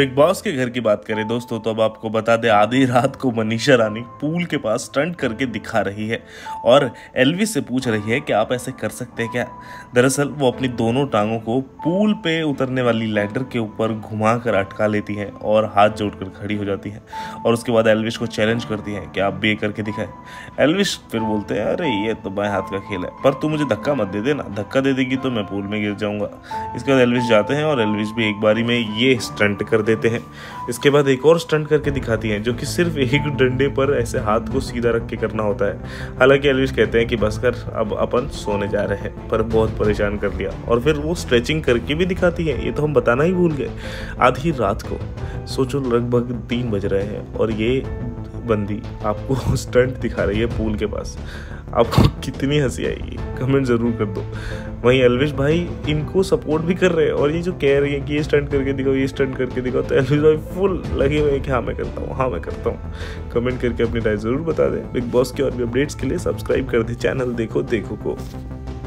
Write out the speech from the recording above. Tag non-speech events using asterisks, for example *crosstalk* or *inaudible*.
Big boss के घर की बात करें, दोस्तों तो अब आपको बता दें, आधी रात को मनीषा रानी पूल के पास स्टंट करके दिखा रही है और एलविस से पूछ रही है कि आप ऐसे कर सकते हैं क्या? दरअसल, वो अपनी दोनों टांगों को पूल पे उतरने वाली लैडर के ऊपर घुमा कर अटका लेती है और हाथ जोड़कर खड़ी हो जाती है और उसके बाद एलविश को चैलेंज करती है कि आप बे करके दिखाएँ। एलविश फिर बोलते हैं, अरे, ये तो बाएँ हाथ का खेल है, पर तू मुझे धक्का मत दे देना, धक्का दे देगी तो मैं पूल में गिर जाऊँगा। इसके बाद एलविश जाते हैं और एलविश भी एक बारी में ये स्टंट कर देते हैं। इसके बाद एक और स्टंट करके दिखाती हैं, जो कि सिर्फ़ एक डंडे पर ऐसे हाथ को सीधा रख के करना होता है। हालाँकि एलविश कहते हैं कि बस कर अब अपन सोने जा रहे हैं, पर बहुत परेशान कर लिया। और फिर वो स्ट्रेचिंग करके भी दिखाती है, ये तो हम बताना ही भूल गए। आधी रात को, सोचो लगभग तीन बज रहे हैं, और ये बंदी आपको *laughs* स्टंट दिखा रही है पूल के पास। आपको कितनी हँसी आएगी? कमेंट ज़रूर कर दो। वहीं अलवेश भाई इनको सपोर्ट भी कर रहे हैं और ये जो कह रही है कि ये स्टंट करके दिखाओ, ये स्टंट करके दिखाओ तो अलवेश भाई फुल लगे हुए हैं कि हाँ मैं करता हूँ हाँ मैं करता हूँ। कमेंट करके अपनी राय ज़रूर बता दें। बिग बॉस के और भी अपडेट्स के लिए सब्सक्राइब कर दें चैनल देखो देखो को।